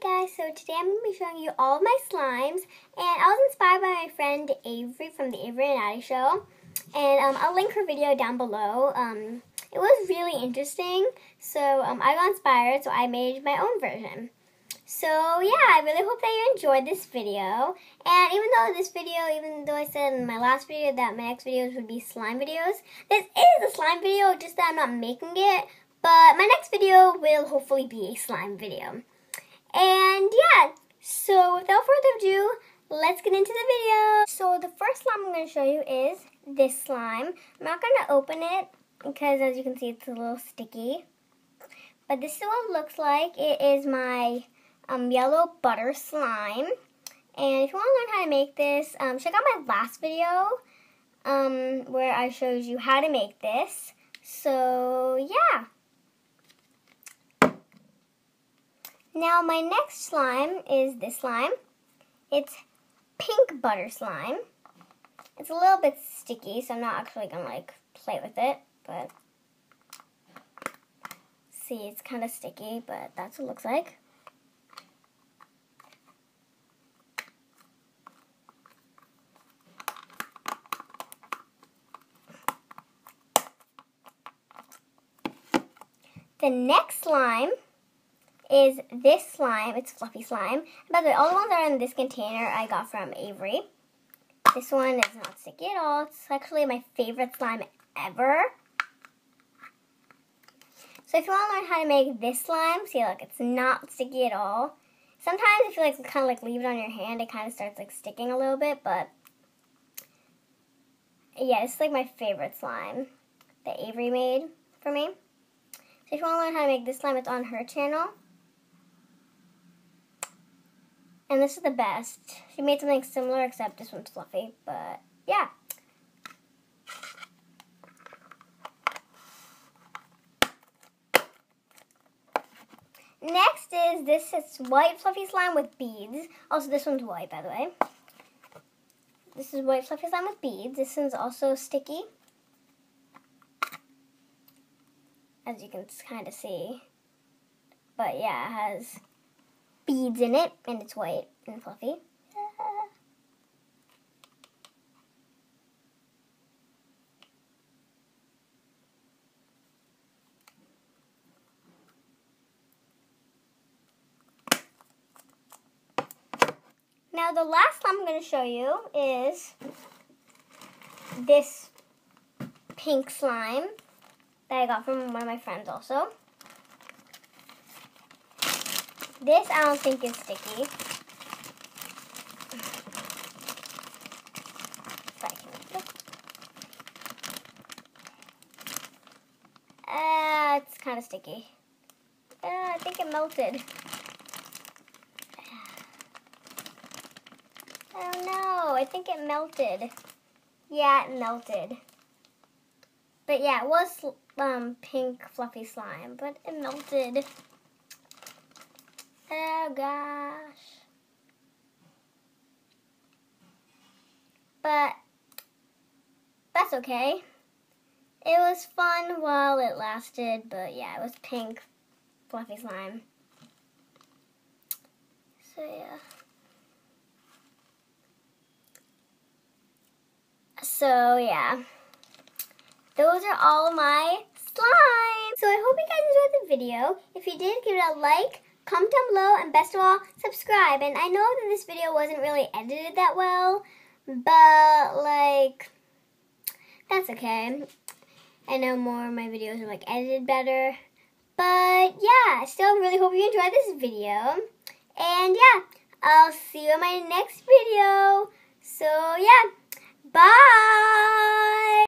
guys, so today I'm going to be showing you all of my slimes, and I was inspired by my friend Avery from the Avery and Addie Show, and um, I'll link her video down below. Um, it was really interesting, so um, I got inspired, so I made my own version. So yeah, I really hope that you enjoyed this video, and even though this video, even though I said in my last video that my next videos would be slime videos, this is a slime video, just that I'm not making it, but my next video will hopefully be a slime video. And yeah, so without further ado, let's get into the video. So the first slime I'm going to show you is this slime. I'm not going to open it because as you can see it's a little sticky. But this is what it looks like. It is my um, yellow butter slime. And if you want to learn how to make this, um, check out my last video um, where I showed you how to make this. So yeah. Now my next slime is this slime. It's pink butter slime. It's a little bit sticky, so I'm not actually to like play with it, but see, it's kind of sticky, but that's what it looks like. The next slime is this slime. It's fluffy slime. By the way, all the ones that are in this container I got from Avery. This one is not sticky at all. It's actually my favorite slime ever. So if you want to learn how to make this slime, see look, it's not sticky at all. Sometimes if you like kind of like leave it on your hand, it kind of starts like sticking a little bit, but yeah, it's like my favorite slime that Avery made for me. So if you want to learn how to make this slime, it's on her channel. And this is the best. She made something similar, except this one's fluffy. But, yeah. Next is this is white fluffy slime with beads. Also, this one's white, by the way. This is white fluffy slime with beads. This one's also sticky. As you can kind of see. But yeah, it has beads in it, and it's white and fluffy. Now the last I'm going to show you is this pink slime that I got from one of my friends also. This I don't think is sticky. Uh, it's kind of sticky. Uh, I think it melted. Oh no, I think it melted. Yeah, it melted. But yeah, it was um, pink fluffy slime, but it melted. Oh gosh. But that's okay. It was fun while it lasted, but yeah, it was pink fluffy slime. So yeah. So yeah. Those are all my slimes. So I hope you guys enjoyed the video. If you did, give it a like, comment down below, and best of all, subscribe. And I know that this video wasn't really edited that well, but, like, that's okay. I know more of my videos are, like, edited better. But, yeah, I still really hope you enjoyed this video. And, yeah, I'll see you in my next video. So, yeah, bye!